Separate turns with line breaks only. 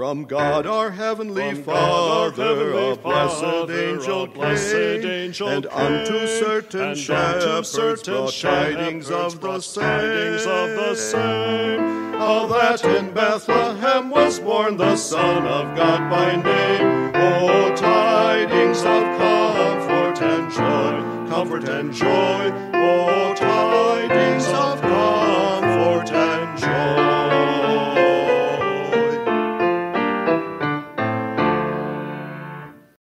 From God our heavenly
From God our
Father,
heavenly
a blessed
Father,
angel
a blessed
came,
angel
and
came,
unto certain
and unto
shepherds
certain
brought tidings of the same.
tidings of the same.
How that in Bethlehem was born the Son of God by name. Oh, tidings of comfort and joy, comfort and joy. Oh,